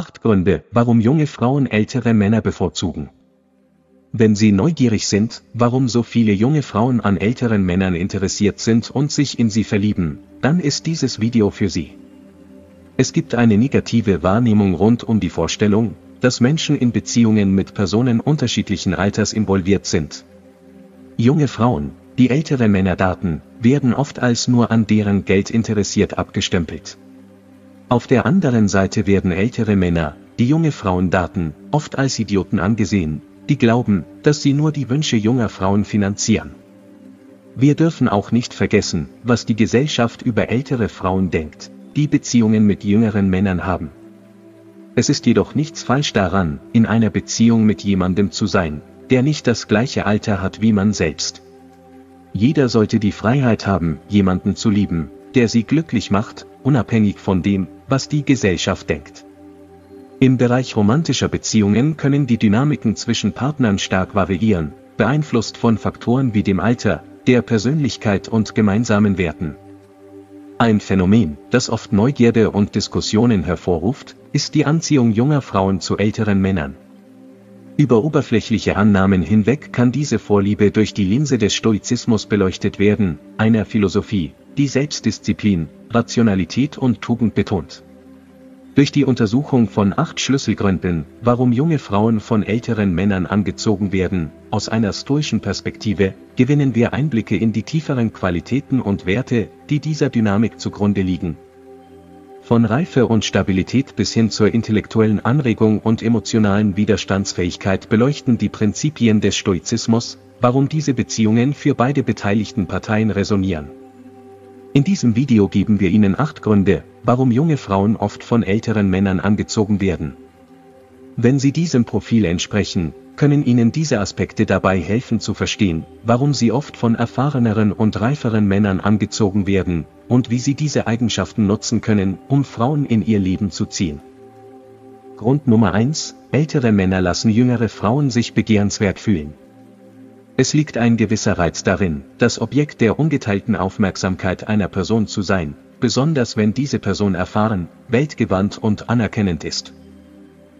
Acht Gründe, warum junge Frauen ältere Männer bevorzugen. Wenn Sie neugierig sind, warum so viele junge Frauen an älteren Männern interessiert sind und sich in sie verlieben, dann ist dieses Video für Sie. Es gibt eine negative Wahrnehmung rund um die Vorstellung, dass Menschen in Beziehungen mit Personen unterschiedlichen Alters involviert sind. Junge Frauen, die ältere Männer daten, werden oft als nur an deren Geld interessiert abgestempelt. Auf der anderen Seite werden ältere Männer, die junge Frauen daten, oft als Idioten angesehen, die glauben, dass sie nur die Wünsche junger Frauen finanzieren. Wir dürfen auch nicht vergessen, was die Gesellschaft über ältere Frauen denkt, die Beziehungen mit jüngeren Männern haben. Es ist jedoch nichts falsch daran, in einer Beziehung mit jemandem zu sein, der nicht das gleiche Alter hat wie man selbst. Jeder sollte die Freiheit haben, jemanden zu lieben, der sie glücklich macht, unabhängig von dem, was die Gesellschaft denkt. Im Bereich romantischer Beziehungen können die Dynamiken zwischen Partnern stark variieren, beeinflusst von Faktoren wie dem Alter, der Persönlichkeit und gemeinsamen Werten. Ein Phänomen, das oft Neugierde und Diskussionen hervorruft, ist die Anziehung junger Frauen zu älteren Männern. Über oberflächliche Annahmen hinweg kann diese Vorliebe durch die Linse des Stoizismus beleuchtet werden, einer Philosophie, die Selbstdisziplin, Rationalität und Tugend betont. Durch die Untersuchung von acht Schlüsselgründen, warum junge Frauen von älteren Männern angezogen werden, aus einer stoischen Perspektive, gewinnen wir Einblicke in die tieferen Qualitäten und Werte, die dieser Dynamik zugrunde liegen. Von Reife und Stabilität bis hin zur intellektuellen Anregung und emotionalen Widerstandsfähigkeit beleuchten die Prinzipien des Stoizismus, warum diese Beziehungen für beide beteiligten Parteien resonieren. In diesem Video geben wir Ihnen acht Gründe, warum junge Frauen oft von älteren Männern angezogen werden. Wenn Sie diesem Profil entsprechen, können Ihnen diese Aspekte dabei helfen zu verstehen, warum Sie oft von erfahreneren und reiferen Männern angezogen werden, und wie Sie diese Eigenschaften nutzen können, um Frauen in Ihr Leben zu ziehen. Grund Nummer 1, ältere Männer lassen jüngere Frauen sich begehrenswert fühlen. Es liegt ein gewisser Reiz darin, das Objekt der ungeteilten Aufmerksamkeit einer Person zu sein, besonders wenn diese Person erfahren, weltgewandt und anerkennend ist.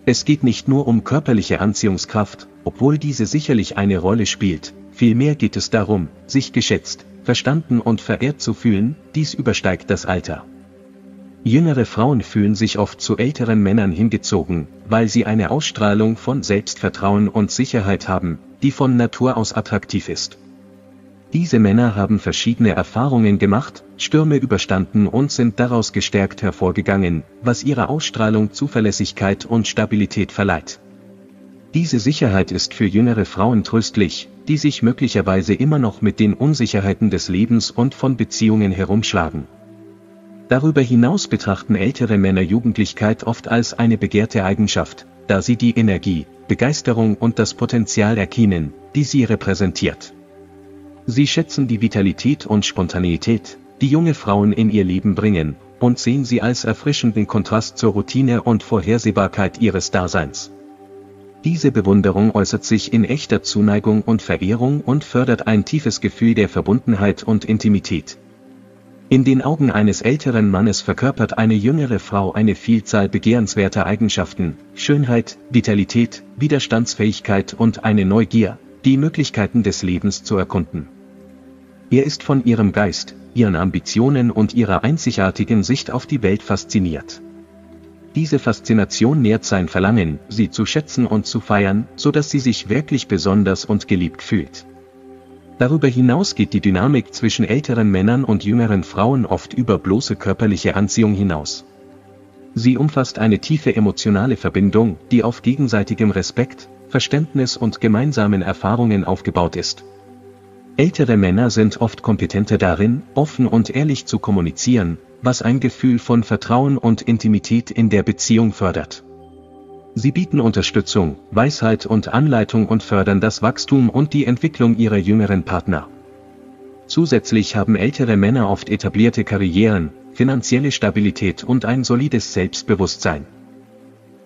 Es geht nicht nur um körperliche Anziehungskraft, obwohl diese sicherlich eine Rolle spielt, vielmehr geht es darum, sich geschätzt, verstanden und verehrt zu fühlen, dies übersteigt das Alter. Jüngere Frauen fühlen sich oft zu älteren Männern hingezogen, weil sie eine Ausstrahlung von Selbstvertrauen und Sicherheit haben, die von Natur aus attraktiv ist. Diese Männer haben verschiedene Erfahrungen gemacht, Stürme überstanden und sind daraus gestärkt hervorgegangen, was ihrer Ausstrahlung Zuverlässigkeit und Stabilität verleiht. Diese Sicherheit ist für jüngere Frauen tröstlich, die sich möglicherweise immer noch mit den Unsicherheiten des Lebens und von Beziehungen herumschlagen. Darüber hinaus betrachten ältere Männer Jugendlichkeit oft als eine begehrte Eigenschaft, da sie die Energie, Begeisterung und das Potenzial erkennen, die sie repräsentiert. Sie schätzen die Vitalität und Spontaneität, die junge Frauen in ihr Leben bringen, und sehen sie als erfrischenden Kontrast zur Routine und Vorhersehbarkeit ihres Daseins. Diese Bewunderung äußert sich in echter Zuneigung und Verehrung und fördert ein tiefes Gefühl der Verbundenheit und Intimität. In den Augen eines älteren Mannes verkörpert eine jüngere Frau eine Vielzahl begehrenswerter Eigenschaften, Schönheit, Vitalität, Widerstandsfähigkeit und eine Neugier, die Möglichkeiten des Lebens zu erkunden. Er ist von ihrem Geist, ihren Ambitionen und ihrer einzigartigen Sicht auf die Welt fasziniert. Diese Faszination nährt sein Verlangen, sie zu schätzen und zu feiern, so dass sie sich wirklich besonders und geliebt fühlt. Darüber hinaus geht die Dynamik zwischen älteren Männern und jüngeren Frauen oft über bloße körperliche Anziehung hinaus. Sie umfasst eine tiefe emotionale Verbindung, die auf gegenseitigem Respekt, Verständnis und gemeinsamen Erfahrungen aufgebaut ist. Ältere Männer sind oft kompetenter darin, offen und ehrlich zu kommunizieren, was ein Gefühl von Vertrauen und Intimität in der Beziehung fördert. Sie bieten Unterstützung, Weisheit und Anleitung und fördern das Wachstum und die Entwicklung ihrer jüngeren Partner. Zusätzlich haben ältere Männer oft etablierte Karrieren, finanzielle Stabilität und ein solides Selbstbewusstsein.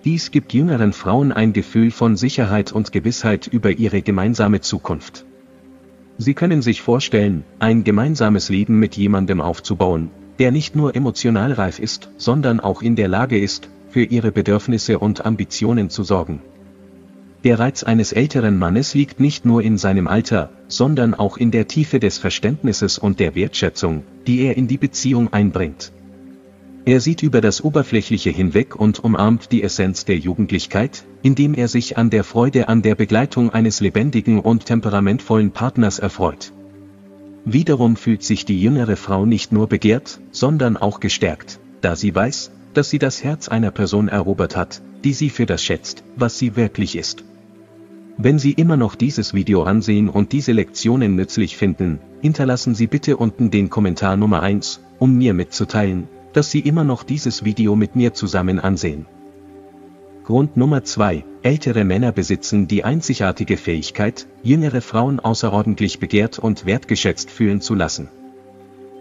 Dies gibt jüngeren Frauen ein Gefühl von Sicherheit und Gewissheit über ihre gemeinsame Zukunft. Sie können sich vorstellen, ein gemeinsames Leben mit jemandem aufzubauen, der nicht nur emotional reif ist, sondern auch in der Lage ist, für ihre Bedürfnisse und Ambitionen zu sorgen. Der Reiz eines älteren Mannes liegt nicht nur in seinem Alter, sondern auch in der Tiefe des Verständnisses und der Wertschätzung, die er in die Beziehung einbringt. Er sieht über das Oberflächliche hinweg und umarmt die Essenz der Jugendlichkeit, indem er sich an der Freude an der Begleitung eines lebendigen und temperamentvollen Partners erfreut. Wiederum fühlt sich die jüngere Frau nicht nur begehrt, sondern auch gestärkt, da sie weiß, dass sie das Herz einer Person erobert hat, die sie für das schätzt, was sie wirklich ist. Wenn Sie immer noch dieses Video ansehen und diese Lektionen nützlich finden, hinterlassen Sie bitte unten den Kommentar Nummer 1, um mir mitzuteilen, dass Sie immer noch dieses Video mit mir zusammen ansehen. Grund Nummer 2. Ältere Männer besitzen die einzigartige Fähigkeit, jüngere Frauen außerordentlich begehrt und wertgeschätzt fühlen zu lassen.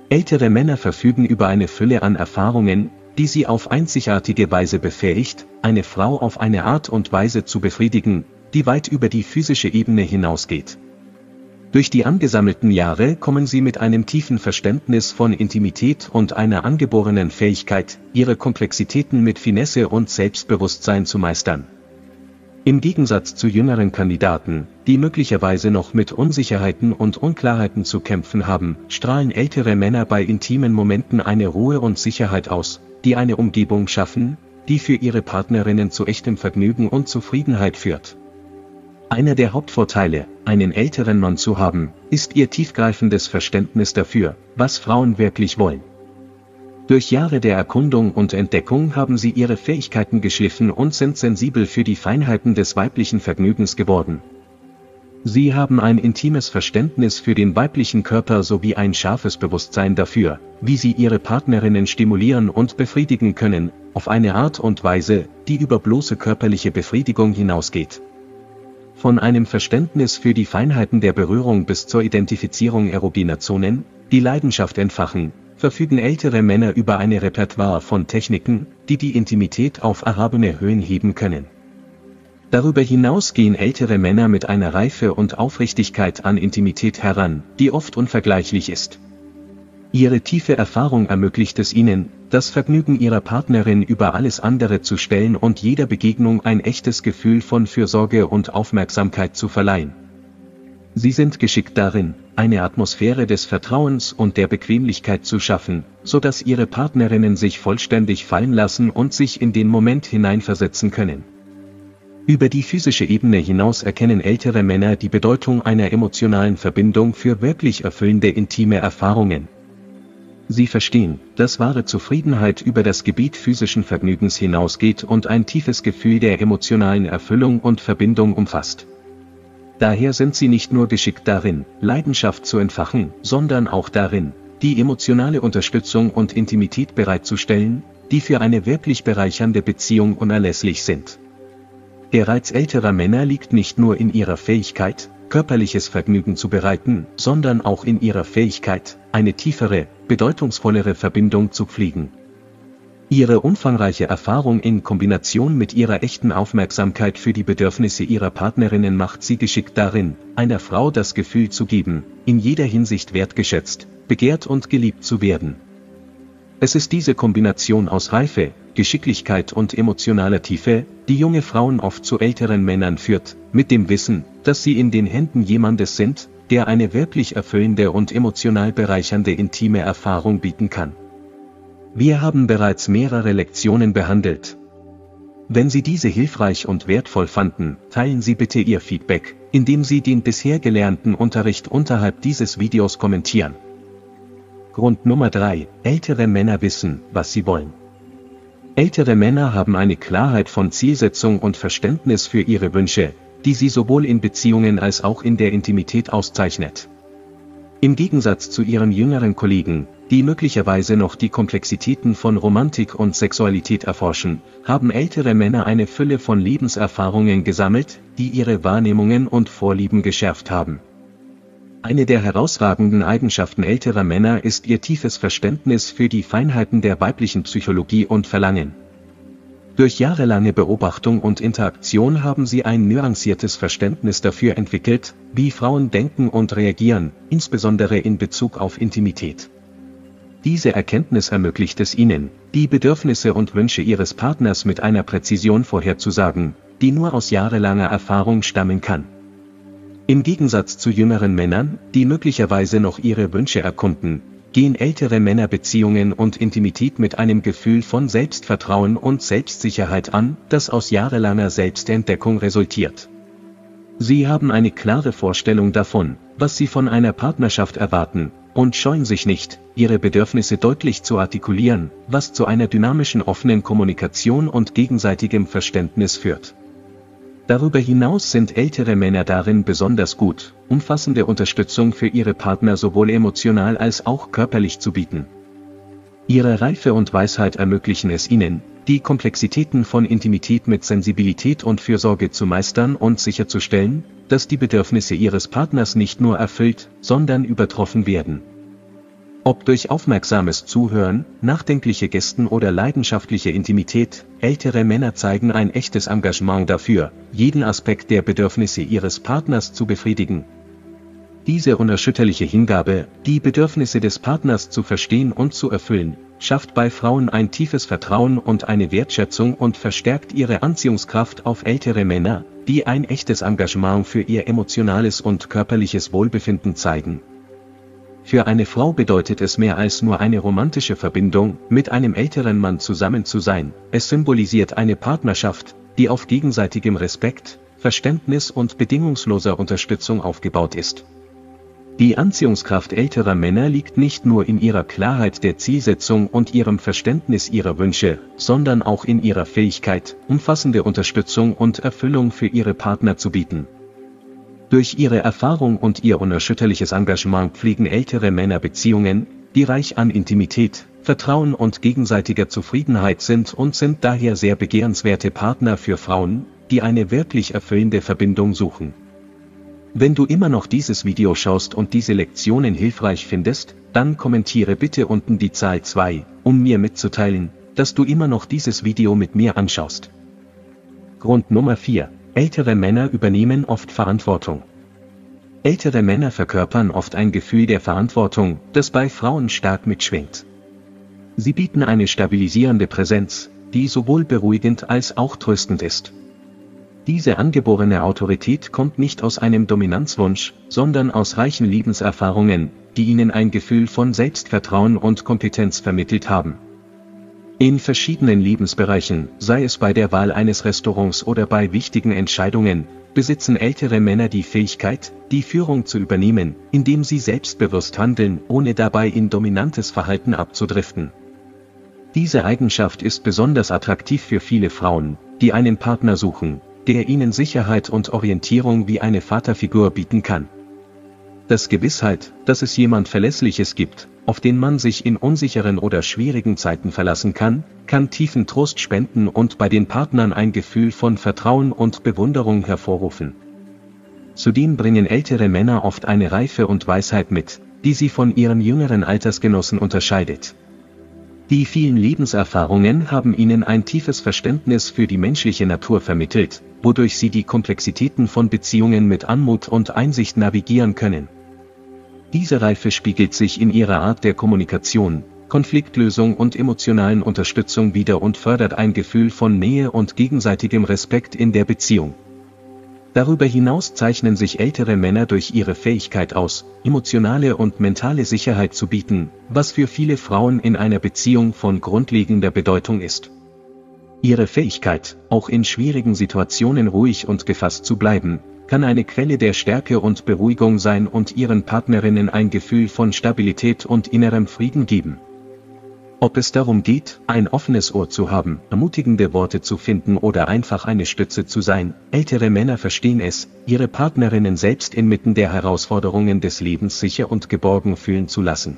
Ältere Männer verfügen über eine Fülle an Erfahrungen, die sie auf einzigartige Weise befähigt, eine Frau auf eine Art und Weise zu befriedigen, die weit über die physische Ebene hinausgeht. Durch die angesammelten Jahre kommen sie mit einem tiefen Verständnis von Intimität und einer angeborenen Fähigkeit, ihre Komplexitäten mit Finesse und Selbstbewusstsein zu meistern. Im Gegensatz zu jüngeren Kandidaten, die möglicherweise noch mit Unsicherheiten und Unklarheiten zu kämpfen haben, strahlen ältere Männer bei intimen Momenten eine Ruhe und Sicherheit aus, die eine Umgebung schaffen, die für ihre Partnerinnen zu echtem Vergnügen und Zufriedenheit führt. Einer der Hauptvorteile, einen älteren Mann zu haben, ist ihr tiefgreifendes Verständnis dafür, was Frauen wirklich wollen. Durch Jahre der Erkundung und Entdeckung haben sie ihre Fähigkeiten geschliffen und sind sensibel für die Feinheiten des weiblichen Vergnügens geworden. Sie haben ein intimes Verständnis für den weiblichen Körper sowie ein scharfes Bewusstsein dafür, wie sie ihre Partnerinnen stimulieren und befriedigen können, auf eine Art und Weise, die über bloße körperliche Befriedigung hinausgeht. Von einem Verständnis für die Feinheiten der Berührung bis zur Identifizierung erogener Zonen, die Leidenschaft entfachen, verfügen ältere Männer über eine Repertoire von Techniken, die die Intimität auf erhabene Höhen heben können. Darüber hinaus gehen ältere Männer mit einer Reife und Aufrichtigkeit an Intimität heran, die oft unvergleichlich ist. Ihre tiefe Erfahrung ermöglicht es ihnen, das Vergnügen ihrer Partnerin über alles andere zu stellen und jeder Begegnung ein echtes Gefühl von Fürsorge und Aufmerksamkeit zu verleihen. Sie sind geschickt darin, eine Atmosphäre des Vertrauens und der Bequemlichkeit zu schaffen, so dass ihre Partnerinnen sich vollständig fallen lassen und sich in den Moment hineinversetzen können. Über die physische Ebene hinaus erkennen ältere Männer die Bedeutung einer emotionalen Verbindung für wirklich erfüllende intime Erfahrungen. Sie verstehen, dass wahre Zufriedenheit über das Gebiet physischen Vergnügens hinausgeht und ein tiefes Gefühl der emotionalen Erfüllung und Verbindung umfasst. Daher sind sie nicht nur geschickt darin, Leidenschaft zu entfachen, sondern auch darin, die emotionale Unterstützung und Intimität bereitzustellen, die für eine wirklich bereichernde Beziehung unerlässlich sind. Der Reiz älterer Männer liegt nicht nur in ihrer Fähigkeit, körperliches Vergnügen zu bereiten, sondern auch in ihrer Fähigkeit, eine tiefere, bedeutungsvollere Verbindung zu pflegen. Ihre umfangreiche Erfahrung in Kombination mit ihrer echten Aufmerksamkeit für die Bedürfnisse ihrer Partnerinnen macht sie geschickt darin, einer Frau das Gefühl zu geben, in jeder Hinsicht wertgeschätzt, begehrt und geliebt zu werden. Es ist diese Kombination aus Reife, Geschicklichkeit und emotionaler Tiefe, die junge Frauen oft zu älteren Männern führt, mit dem Wissen, dass sie in den Händen jemandes sind, der eine wirklich erfüllende und emotional bereichernde intime Erfahrung bieten kann. Wir haben bereits mehrere Lektionen behandelt. Wenn Sie diese hilfreich und wertvoll fanden, teilen Sie bitte Ihr Feedback, indem Sie den bisher gelernten Unterricht unterhalb dieses Videos kommentieren. Grund Nummer 3. Ältere Männer wissen, was sie wollen. Ältere Männer haben eine Klarheit von Zielsetzung und Verständnis für ihre Wünsche, die sie sowohl in Beziehungen als auch in der Intimität auszeichnet. Im Gegensatz zu ihren jüngeren Kollegen, die möglicherweise noch die Komplexitäten von Romantik und Sexualität erforschen, haben ältere Männer eine Fülle von Lebenserfahrungen gesammelt, die ihre Wahrnehmungen und Vorlieben geschärft haben. Eine der herausragenden Eigenschaften älterer Männer ist ihr tiefes Verständnis für die Feinheiten der weiblichen Psychologie und Verlangen. Durch jahrelange Beobachtung und Interaktion haben sie ein nuanciertes Verständnis dafür entwickelt, wie Frauen denken und reagieren, insbesondere in Bezug auf Intimität. Diese Erkenntnis ermöglicht es ihnen, die Bedürfnisse und Wünsche ihres Partners mit einer Präzision vorherzusagen, die nur aus jahrelanger Erfahrung stammen kann. Im Gegensatz zu jüngeren Männern, die möglicherweise noch ihre Wünsche erkunden, gehen ältere Männer Beziehungen und Intimität mit einem Gefühl von Selbstvertrauen und Selbstsicherheit an, das aus jahrelanger Selbstentdeckung resultiert. Sie haben eine klare Vorstellung davon, was sie von einer Partnerschaft erwarten, und scheuen sich nicht, ihre Bedürfnisse deutlich zu artikulieren, was zu einer dynamischen offenen Kommunikation und gegenseitigem Verständnis führt. Darüber hinaus sind ältere Männer darin besonders gut, umfassende Unterstützung für ihre Partner sowohl emotional als auch körperlich zu bieten. Ihre Reife und Weisheit ermöglichen es ihnen, die Komplexitäten von Intimität mit Sensibilität und Fürsorge zu meistern und sicherzustellen, dass die Bedürfnisse ihres Partners nicht nur erfüllt, sondern übertroffen werden. Ob durch aufmerksames Zuhören, nachdenkliche Gesten oder leidenschaftliche Intimität, ältere Männer zeigen ein echtes Engagement dafür, jeden Aspekt der Bedürfnisse ihres Partners zu befriedigen. Diese unerschütterliche Hingabe, die Bedürfnisse des Partners zu verstehen und zu erfüllen, schafft bei Frauen ein tiefes Vertrauen und eine Wertschätzung und verstärkt ihre Anziehungskraft auf ältere Männer, die ein echtes Engagement für ihr emotionales und körperliches Wohlbefinden zeigen. Für eine Frau bedeutet es mehr als nur eine romantische Verbindung, mit einem älteren Mann zusammen zu sein. Es symbolisiert eine Partnerschaft, die auf gegenseitigem Respekt, Verständnis und bedingungsloser Unterstützung aufgebaut ist. Die Anziehungskraft älterer Männer liegt nicht nur in ihrer Klarheit der Zielsetzung und ihrem Verständnis ihrer Wünsche, sondern auch in ihrer Fähigkeit, umfassende Unterstützung und Erfüllung für ihre Partner zu bieten. Durch ihre Erfahrung und ihr unerschütterliches Engagement pflegen ältere Männer Beziehungen, die reich an Intimität, Vertrauen und gegenseitiger Zufriedenheit sind und sind daher sehr begehrenswerte Partner für Frauen, die eine wirklich erfüllende Verbindung suchen. Wenn du immer noch dieses Video schaust und diese Lektionen hilfreich findest, dann kommentiere bitte unten die Zahl 2, um mir mitzuteilen, dass du immer noch dieses Video mit mir anschaust. Grund Nummer 4. Ältere Männer übernehmen oft Verantwortung. Ältere Männer verkörpern oft ein Gefühl der Verantwortung, das bei Frauen stark mitschwingt. Sie bieten eine stabilisierende Präsenz, die sowohl beruhigend als auch tröstend ist. Diese angeborene Autorität kommt nicht aus einem Dominanzwunsch, sondern aus reichen Lebenserfahrungen, die ihnen ein Gefühl von Selbstvertrauen und Kompetenz vermittelt haben. In verschiedenen Lebensbereichen, sei es bei der Wahl eines Restaurants oder bei wichtigen Entscheidungen, besitzen ältere Männer die Fähigkeit, die Führung zu übernehmen, indem sie selbstbewusst handeln, ohne dabei in dominantes Verhalten abzudriften. Diese Eigenschaft ist besonders attraktiv für viele Frauen, die einen Partner suchen, der ihnen Sicherheit und Orientierung wie eine Vaterfigur bieten kann. Das Gewissheit, dass es jemand Verlässliches gibt, auf den man sich in unsicheren oder schwierigen Zeiten verlassen kann, kann tiefen Trost spenden und bei den Partnern ein Gefühl von Vertrauen und Bewunderung hervorrufen. Zudem bringen ältere Männer oft eine Reife und Weisheit mit, die sie von ihren jüngeren Altersgenossen unterscheidet. Die vielen Lebenserfahrungen haben ihnen ein tiefes Verständnis für die menschliche Natur vermittelt, wodurch sie die Komplexitäten von Beziehungen mit Anmut und Einsicht navigieren können. Diese Reife spiegelt sich in ihrer Art der Kommunikation, Konfliktlösung und emotionalen Unterstützung wider und fördert ein Gefühl von Nähe und gegenseitigem Respekt in der Beziehung. Darüber hinaus zeichnen sich ältere Männer durch ihre Fähigkeit aus, emotionale und mentale Sicherheit zu bieten, was für viele Frauen in einer Beziehung von grundlegender Bedeutung ist. Ihre Fähigkeit, auch in schwierigen Situationen ruhig und gefasst zu bleiben, kann eine Quelle der Stärke und Beruhigung sein und ihren Partnerinnen ein Gefühl von Stabilität und innerem Frieden geben. Ob es darum geht, ein offenes Ohr zu haben, ermutigende Worte zu finden oder einfach eine Stütze zu sein, ältere Männer verstehen es, ihre Partnerinnen selbst inmitten der Herausforderungen des Lebens sicher und geborgen fühlen zu lassen.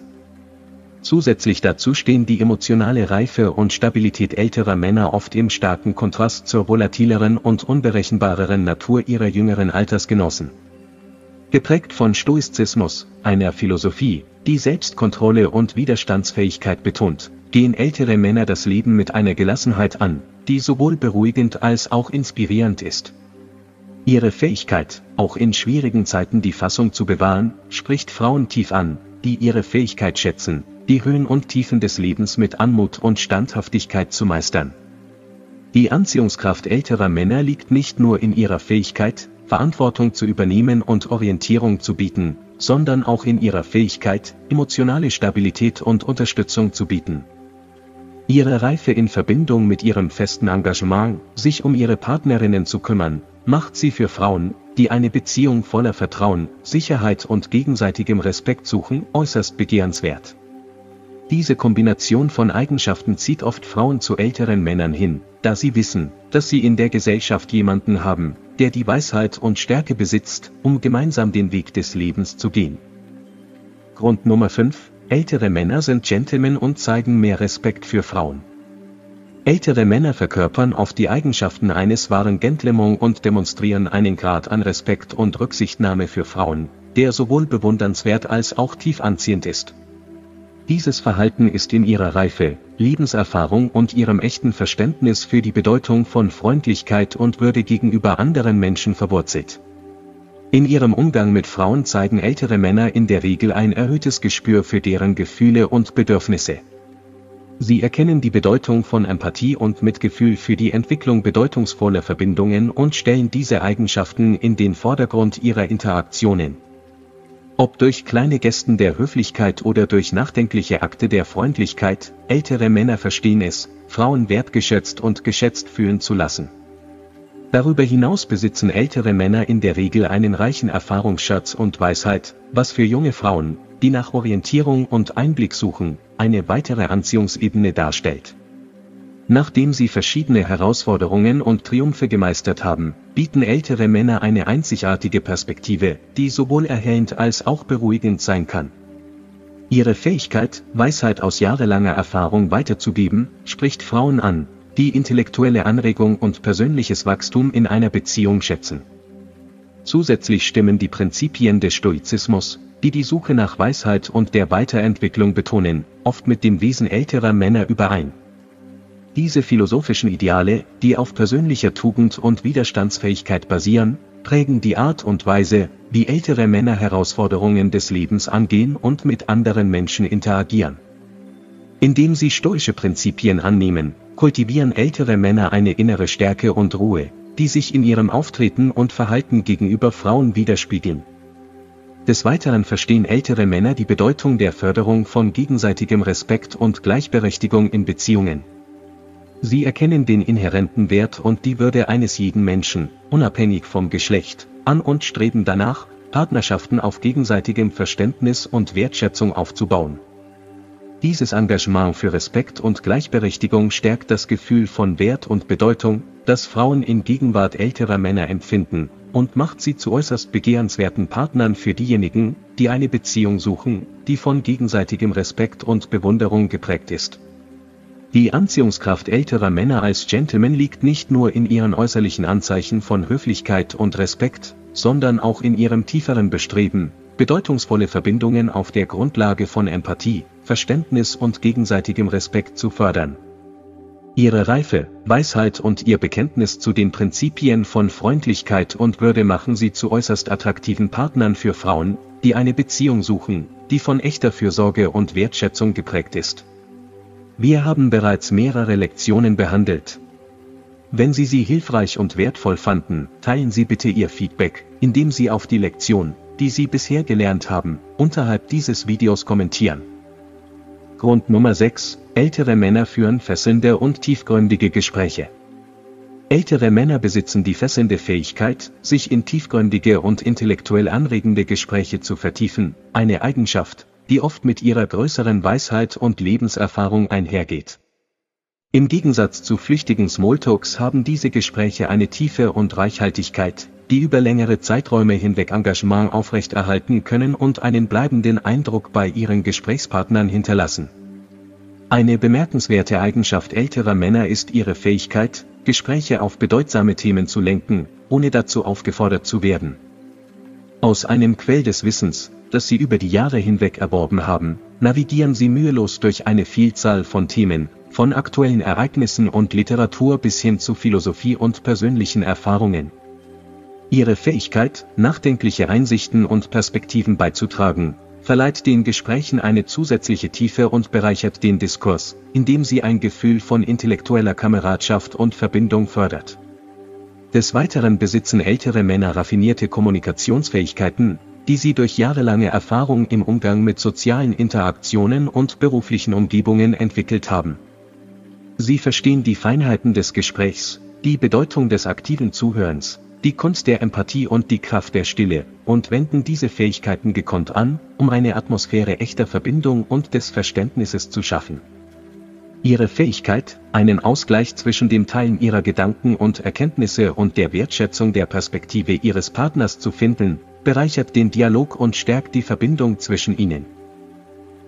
Zusätzlich dazu stehen die emotionale Reife und Stabilität älterer Männer oft im starken Kontrast zur volatileren und unberechenbareren Natur ihrer jüngeren Altersgenossen. Geprägt von Stoizismus, einer Philosophie, die Selbstkontrolle und Widerstandsfähigkeit betont, gehen ältere Männer das Leben mit einer Gelassenheit an, die sowohl beruhigend als auch inspirierend ist. Ihre Fähigkeit, auch in schwierigen Zeiten die Fassung zu bewahren, spricht Frauen tief an, die ihre Fähigkeit schätzen, die Höhen und Tiefen des Lebens mit Anmut und Standhaftigkeit zu meistern. Die Anziehungskraft älterer Männer liegt nicht nur in ihrer Fähigkeit, Verantwortung zu übernehmen und Orientierung zu bieten, sondern auch in ihrer Fähigkeit, emotionale Stabilität und Unterstützung zu bieten. Ihre Reife in Verbindung mit ihrem festen Engagement, sich um ihre Partnerinnen zu kümmern, macht sie für Frauen, die eine Beziehung voller Vertrauen, Sicherheit und gegenseitigem Respekt suchen, äußerst begehrenswert. Diese Kombination von Eigenschaften zieht oft Frauen zu älteren Männern hin, da sie wissen, dass sie in der Gesellschaft jemanden haben, der die Weisheit und Stärke besitzt, um gemeinsam den Weg des Lebens zu gehen. Grund Nummer 5. Ältere Männer sind Gentlemen und zeigen mehr Respekt für Frauen. Ältere Männer verkörpern oft die Eigenschaften eines wahren Gentleman und demonstrieren einen Grad an Respekt und Rücksichtnahme für Frauen, der sowohl bewundernswert als auch tief anziehend ist. Dieses Verhalten ist in ihrer Reife, Lebenserfahrung und ihrem echten Verständnis für die Bedeutung von Freundlichkeit und Würde gegenüber anderen Menschen verwurzelt. In ihrem Umgang mit Frauen zeigen ältere Männer in der Regel ein erhöhtes Gespür für deren Gefühle und Bedürfnisse. Sie erkennen die Bedeutung von Empathie und Mitgefühl für die Entwicklung bedeutungsvoller Verbindungen und stellen diese Eigenschaften in den Vordergrund ihrer Interaktionen. Ob durch kleine Gesten der Höflichkeit oder durch nachdenkliche Akte der Freundlichkeit, ältere Männer verstehen es, Frauen wertgeschätzt und geschätzt fühlen zu lassen. Darüber hinaus besitzen ältere Männer in der Regel einen reichen Erfahrungsschatz und Weisheit, was für junge Frauen, die nach Orientierung und Einblick suchen, eine weitere Anziehungsebene darstellt. Nachdem sie verschiedene Herausforderungen und Triumphe gemeistert haben, bieten ältere Männer eine einzigartige Perspektive, die sowohl erhellend als auch beruhigend sein kann. Ihre Fähigkeit, Weisheit aus jahrelanger Erfahrung weiterzugeben, spricht Frauen an, die intellektuelle Anregung und persönliches Wachstum in einer Beziehung schätzen. Zusätzlich stimmen die Prinzipien des Stoizismus, die die Suche nach Weisheit und der Weiterentwicklung betonen, oft mit dem Wesen älterer Männer überein. Diese philosophischen Ideale, die auf persönlicher Tugend und Widerstandsfähigkeit basieren, prägen die Art und Weise, wie ältere Männer Herausforderungen des Lebens angehen und mit anderen Menschen interagieren. Indem sie stoische Prinzipien annehmen, kultivieren ältere Männer eine innere Stärke und Ruhe, die sich in ihrem Auftreten und Verhalten gegenüber Frauen widerspiegeln. Des Weiteren verstehen ältere Männer die Bedeutung der Förderung von gegenseitigem Respekt und Gleichberechtigung in Beziehungen. Sie erkennen den inhärenten Wert und die Würde eines jeden Menschen, unabhängig vom Geschlecht, an und streben danach, Partnerschaften auf gegenseitigem Verständnis und Wertschätzung aufzubauen. Dieses Engagement für Respekt und Gleichberechtigung stärkt das Gefühl von Wert und Bedeutung, das Frauen in Gegenwart älterer Männer empfinden, und macht sie zu äußerst begehrenswerten Partnern für diejenigen, die eine Beziehung suchen, die von gegenseitigem Respekt und Bewunderung geprägt ist. Die Anziehungskraft älterer Männer als Gentlemen liegt nicht nur in ihren äußerlichen Anzeichen von Höflichkeit und Respekt, sondern auch in ihrem tieferen Bestreben, bedeutungsvolle Verbindungen auf der Grundlage von Empathie, Verständnis und gegenseitigem Respekt zu fördern. Ihre Reife, Weisheit und ihr Bekenntnis zu den Prinzipien von Freundlichkeit und Würde machen sie zu äußerst attraktiven Partnern für Frauen, die eine Beziehung suchen, die von echter Fürsorge und Wertschätzung geprägt ist. Wir haben bereits mehrere Lektionen behandelt. Wenn Sie sie hilfreich und wertvoll fanden, teilen Sie bitte Ihr Feedback, indem Sie auf die Lektion, die Sie bisher gelernt haben, unterhalb dieses Videos kommentieren. Grund Nummer 6. Ältere Männer führen fesselnde und tiefgründige Gespräche. Ältere Männer besitzen die fesselnde Fähigkeit, sich in tiefgründige und intellektuell anregende Gespräche zu vertiefen, eine Eigenschaft, die oft mit ihrer größeren Weisheit und Lebenserfahrung einhergeht. Im Gegensatz zu flüchtigen Smalltalks haben diese Gespräche eine Tiefe und Reichhaltigkeit, die über längere Zeiträume hinweg Engagement aufrechterhalten können und einen bleibenden Eindruck bei ihren Gesprächspartnern hinterlassen. Eine bemerkenswerte Eigenschaft älterer Männer ist ihre Fähigkeit, Gespräche auf bedeutsame Themen zu lenken, ohne dazu aufgefordert zu werden. Aus einem Quell des Wissens, das sie über die Jahre hinweg erworben haben, navigieren sie mühelos durch eine Vielzahl von Themen, von aktuellen Ereignissen und Literatur bis hin zu Philosophie und persönlichen Erfahrungen. Ihre Fähigkeit, nachdenkliche Einsichten und Perspektiven beizutragen, verleiht den Gesprächen eine zusätzliche Tiefe und bereichert den Diskurs, indem sie ein Gefühl von intellektueller Kameradschaft und Verbindung fördert. Des Weiteren besitzen ältere Männer raffinierte Kommunikationsfähigkeiten, die sie durch jahrelange Erfahrung im Umgang mit sozialen Interaktionen und beruflichen Umgebungen entwickelt haben. Sie verstehen die Feinheiten des Gesprächs, die Bedeutung des aktiven Zuhörens, die Kunst der Empathie und die Kraft der Stille, und wenden diese Fähigkeiten gekonnt an, um eine Atmosphäre echter Verbindung und des Verständnisses zu schaffen. Ihre Fähigkeit, einen Ausgleich zwischen dem Teilen ihrer Gedanken und Erkenntnisse und der Wertschätzung der Perspektive ihres Partners zu finden, bereichert den Dialog und stärkt die Verbindung zwischen ihnen.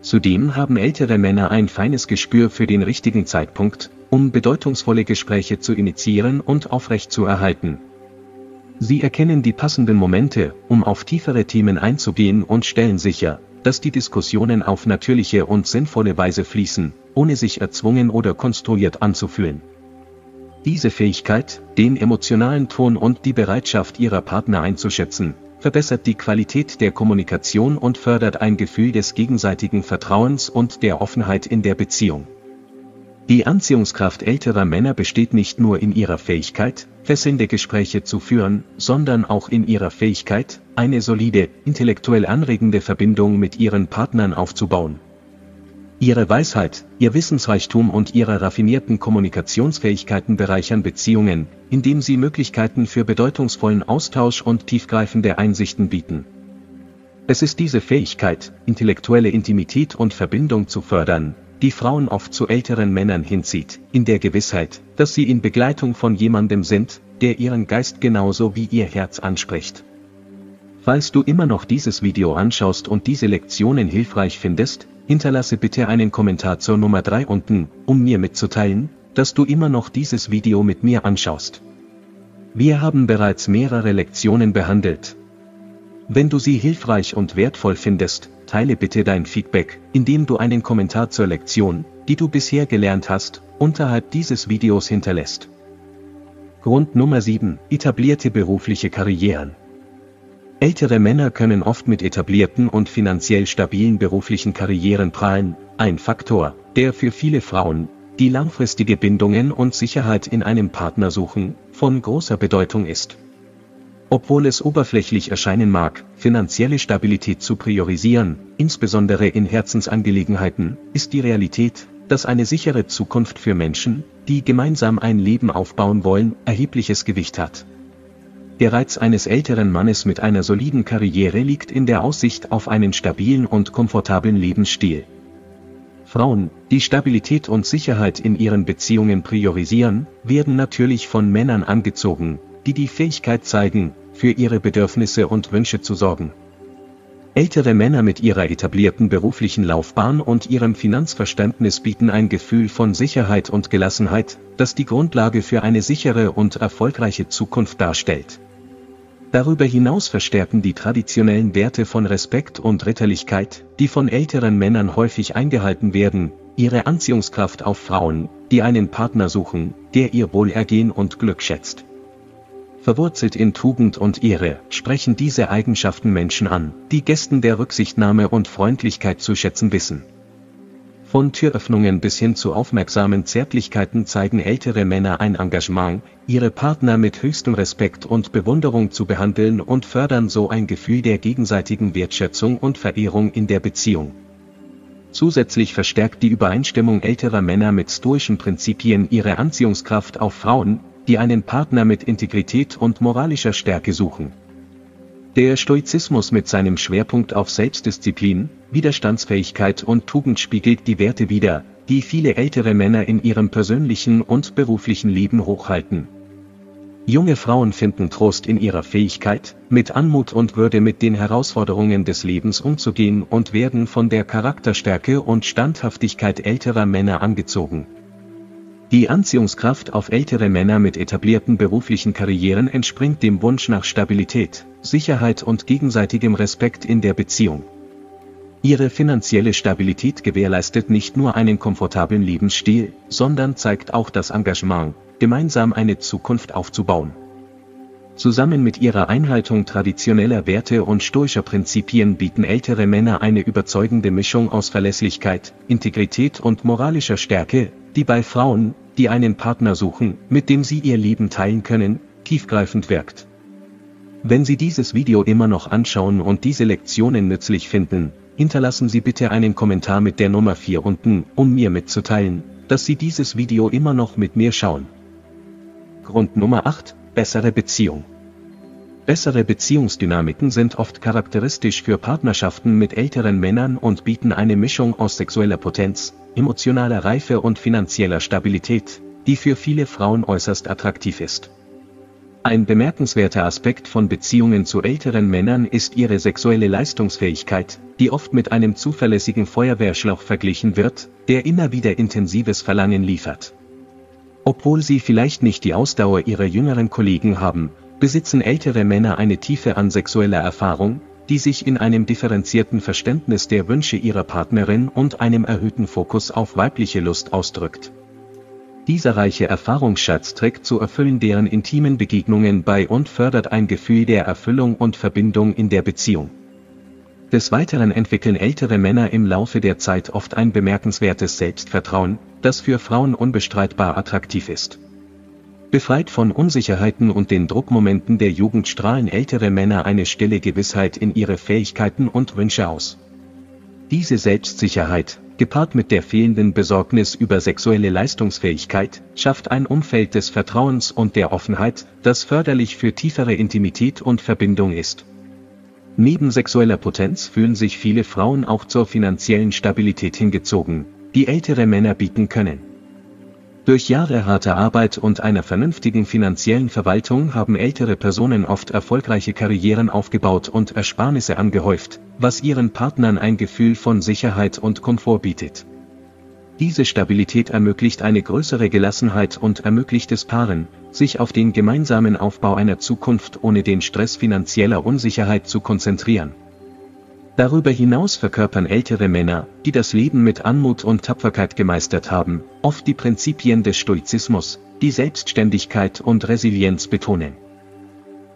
Zudem haben ältere Männer ein feines Gespür für den richtigen Zeitpunkt, um bedeutungsvolle Gespräche zu initiieren und aufrechtzuerhalten. Sie erkennen die passenden Momente, um auf tiefere Themen einzugehen und stellen sicher, dass die Diskussionen auf natürliche und sinnvolle Weise fließen, ohne sich erzwungen oder konstruiert anzufühlen. Diese Fähigkeit, den emotionalen Ton und die Bereitschaft ihrer Partner einzuschätzen, verbessert die Qualität der Kommunikation und fördert ein Gefühl des gegenseitigen Vertrauens und der Offenheit in der Beziehung. Die Anziehungskraft älterer Männer besteht nicht nur in ihrer Fähigkeit, fesselnde Gespräche zu führen, sondern auch in ihrer Fähigkeit, eine solide, intellektuell anregende Verbindung mit ihren Partnern aufzubauen. Ihre Weisheit, ihr Wissensreichtum und ihre raffinierten Kommunikationsfähigkeiten bereichern Beziehungen, indem sie Möglichkeiten für bedeutungsvollen Austausch und tiefgreifende Einsichten bieten. Es ist diese Fähigkeit, intellektuelle Intimität und Verbindung zu fördern, die Frauen oft zu älteren Männern hinzieht, in der Gewissheit, dass sie in Begleitung von jemandem sind, der ihren Geist genauso wie ihr Herz anspricht. Falls du immer noch dieses Video anschaust und diese Lektionen hilfreich findest, hinterlasse bitte einen Kommentar zur Nummer 3 unten, um mir mitzuteilen, dass du immer noch dieses Video mit mir anschaust. Wir haben bereits mehrere Lektionen behandelt. Wenn du sie hilfreich und wertvoll findest, teile bitte dein Feedback, indem du einen Kommentar zur Lektion, die du bisher gelernt hast, unterhalb dieses Videos hinterlässt. Grund Nummer 7. Etablierte berufliche Karrieren. Ältere Männer können oft mit etablierten und finanziell stabilen beruflichen Karrieren prahlen, ein Faktor, der für viele Frauen, die langfristige Bindungen und Sicherheit in einem Partner suchen, von großer Bedeutung ist. Obwohl es oberflächlich erscheinen mag, finanzielle Stabilität zu priorisieren, insbesondere in Herzensangelegenheiten, ist die Realität, dass eine sichere Zukunft für Menschen, die gemeinsam ein Leben aufbauen wollen, erhebliches Gewicht hat. Der Reiz eines älteren Mannes mit einer soliden Karriere liegt in der Aussicht auf einen stabilen und komfortablen Lebensstil. Frauen, die Stabilität und Sicherheit in ihren Beziehungen priorisieren, werden natürlich von Männern angezogen, die die Fähigkeit zeigen, für ihre Bedürfnisse und Wünsche zu sorgen. Ältere Männer mit ihrer etablierten beruflichen Laufbahn und ihrem Finanzverständnis bieten ein Gefühl von Sicherheit und Gelassenheit, das die Grundlage für eine sichere und erfolgreiche Zukunft darstellt. Darüber hinaus verstärken die traditionellen Werte von Respekt und Ritterlichkeit, die von älteren Männern häufig eingehalten werden, ihre Anziehungskraft auf Frauen, die einen Partner suchen, der ihr Wohlergehen und Glück schätzt verwurzelt in Tugend und Ehre, sprechen diese Eigenschaften Menschen an, die Gästen der Rücksichtnahme und Freundlichkeit zu schätzen wissen. Von Türöffnungen bis hin zu aufmerksamen Zärtlichkeiten zeigen ältere Männer ein Engagement, ihre Partner mit höchstem Respekt und Bewunderung zu behandeln und fördern so ein Gefühl der gegenseitigen Wertschätzung und Verehrung in der Beziehung. Zusätzlich verstärkt die Übereinstimmung älterer Männer mit stoischen Prinzipien ihre Anziehungskraft auf Frauen, die einen Partner mit Integrität und moralischer Stärke suchen. Der Stoizismus mit seinem Schwerpunkt auf Selbstdisziplin, Widerstandsfähigkeit und Tugend spiegelt die Werte wider, die viele ältere Männer in ihrem persönlichen und beruflichen Leben hochhalten. Junge Frauen finden Trost in ihrer Fähigkeit, mit Anmut und Würde mit den Herausforderungen des Lebens umzugehen und werden von der Charakterstärke und Standhaftigkeit älterer Männer angezogen. Die Anziehungskraft auf ältere Männer mit etablierten beruflichen Karrieren entspringt dem Wunsch nach Stabilität, Sicherheit und gegenseitigem Respekt in der Beziehung. Ihre finanzielle Stabilität gewährleistet nicht nur einen komfortablen Lebensstil, sondern zeigt auch das Engagement, gemeinsam eine Zukunft aufzubauen. Zusammen mit ihrer Einhaltung traditioneller Werte und stoischer Prinzipien bieten ältere Männer eine überzeugende Mischung aus Verlässlichkeit, Integrität und moralischer Stärke, die bei Frauen, die einen Partner suchen, mit dem sie ihr Leben teilen können, tiefgreifend wirkt. Wenn Sie dieses Video immer noch anschauen und diese Lektionen nützlich finden, hinterlassen Sie bitte einen Kommentar mit der Nummer 4 unten, um mir mitzuteilen, dass Sie dieses Video immer noch mit mir schauen. Grund Nummer 8, bessere Beziehung. Bessere Beziehungsdynamiken sind oft charakteristisch für Partnerschaften mit älteren Männern und bieten eine Mischung aus sexueller Potenz, emotionaler Reife und finanzieller Stabilität, die für viele Frauen äußerst attraktiv ist. Ein bemerkenswerter Aspekt von Beziehungen zu älteren Männern ist ihre sexuelle Leistungsfähigkeit, die oft mit einem zuverlässigen Feuerwehrschlauch verglichen wird, der immer wieder intensives Verlangen liefert. Obwohl sie vielleicht nicht die Ausdauer ihrer jüngeren Kollegen haben, besitzen ältere Männer eine Tiefe an sexueller Erfahrung, die sich in einem differenzierten Verständnis der Wünsche ihrer Partnerin und einem erhöhten Fokus auf weibliche Lust ausdrückt. Dieser reiche Erfahrungsschatz trägt zu Erfüllen deren intimen Begegnungen bei und fördert ein Gefühl der Erfüllung und Verbindung in der Beziehung. Des Weiteren entwickeln ältere Männer im Laufe der Zeit oft ein bemerkenswertes Selbstvertrauen, das für Frauen unbestreitbar attraktiv ist. Befreit von Unsicherheiten und den Druckmomenten der Jugend strahlen ältere Männer eine stille Gewissheit in ihre Fähigkeiten und Wünsche aus. Diese Selbstsicherheit, gepaart mit der fehlenden Besorgnis über sexuelle Leistungsfähigkeit, schafft ein Umfeld des Vertrauens und der Offenheit, das förderlich für tiefere Intimität und Verbindung ist. Neben sexueller Potenz fühlen sich viele Frauen auch zur finanziellen Stabilität hingezogen, die ältere Männer bieten können. Durch Jahre harter Arbeit und einer vernünftigen finanziellen Verwaltung haben ältere Personen oft erfolgreiche Karrieren aufgebaut und Ersparnisse angehäuft, was ihren Partnern ein Gefühl von Sicherheit und Komfort bietet. Diese Stabilität ermöglicht eine größere Gelassenheit und ermöglicht es Paaren, sich auf den gemeinsamen Aufbau einer Zukunft ohne den Stress finanzieller Unsicherheit zu konzentrieren. Darüber hinaus verkörpern ältere Männer, die das Leben mit Anmut und Tapferkeit gemeistert haben, oft die Prinzipien des Stoizismus, die Selbstständigkeit und Resilienz betonen.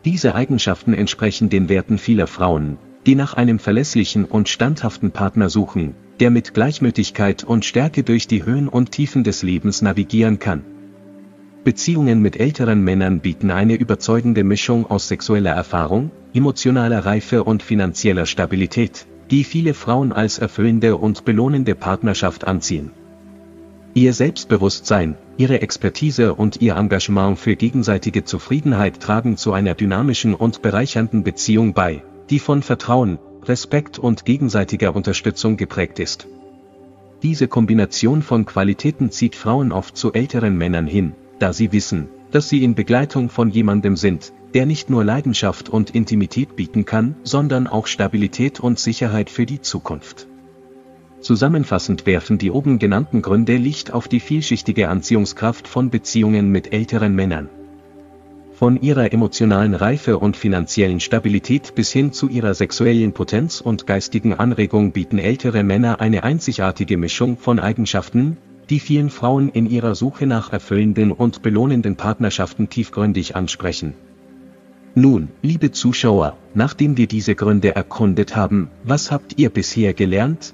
Diese Eigenschaften entsprechen den Werten vieler Frauen, die nach einem verlässlichen und standhaften Partner suchen, der mit Gleichmütigkeit und Stärke durch die Höhen und Tiefen des Lebens navigieren kann. Beziehungen mit älteren Männern bieten eine überzeugende Mischung aus sexueller Erfahrung, emotionaler Reife und finanzieller Stabilität, die viele Frauen als erfüllende und belohnende Partnerschaft anziehen. Ihr Selbstbewusstsein, ihre Expertise und ihr Engagement für gegenseitige Zufriedenheit tragen zu einer dynamischen und bereichernden Beziehung bei, die von Vertrauen, Respekt und gegenseitiger Unterstützung geprägt ist. Diese Kombination von Qualitäten zieht Frauen oft zu älteren Männern hin, da sie wissen, dass sie in Begleitung von jemandem sind, der nicht nur Leidenschaft und Intimität bieten kann, sondern auch Stabilität und Sicherheit für die Zukunft. Zusammenfassend werfen die oben genannten Gründe Licht auf die vielschichtige Anziehungskraft von Beziehungen mit älteren Männern. Von ihrer emotionalen Reife und finanziellen Stabilität bis hin zu ihrer sexuellen Potenz und geistigen Anregung bieten ältere Männer eine einzigartige Mischung von Eigenschaften, die vielen Frauen in ihrer Suche nach erfüllenden und belohnenden Partnerschaften tiefgründig ansprechen. Nun, liebe Zuschauer, nachdem wir diese Gründe erkundet haben, was habt ihr bisher gelernt?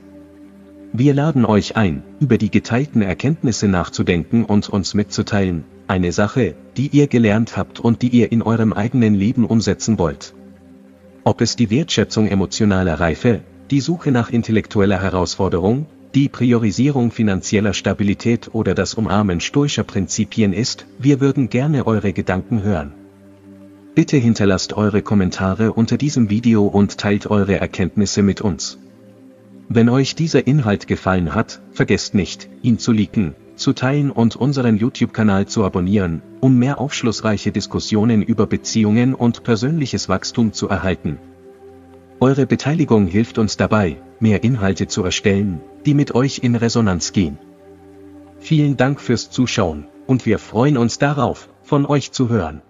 Wir laden euch ein, über die geteilten Erkenntnisse nachzudenken und uns mitzuteilen, eine Sache, die ihr gelernt habt und die ihr in eurem eigenen Leben umsetzen wollt. Ob es die Wertschätzung emotionaler Reife, die Suche nach intellektueller Herausforderung, die Priorisierung finanzieller Stabilität oder das Umarmen stoischer Prinzipien ist, wir würden gerne eure Gedanken hören. Bitte hinterlasst eure Kommentare unter diesem Video und teilt eure Erkenntnisse mit uns. Wenn euch dieser Inhalt gefallen hat, vergesst nicht, ihn zu liken, zu teilen und unseren YouTube-Kanal zu abonnieren, um mehr aufschlussreiche Diskussionen über Beziehungen und persönliches Wachstum zu erhalten. Eure Beteiligung hilft uns dabei, mehr Inhalte zu erstellen, die mit euch in Resonanz gehen. Vielen Dank fürs Zuschauen, und wir freuen uns darauf, von euch zu hören.